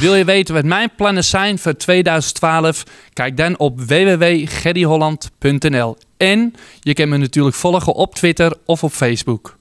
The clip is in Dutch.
Wil je weten wat mijn plannen zijn voor 2012? Kijk dan op www.gerryholland.nl. En je kan me natuurlijk volgen op Twitter of op Facebook.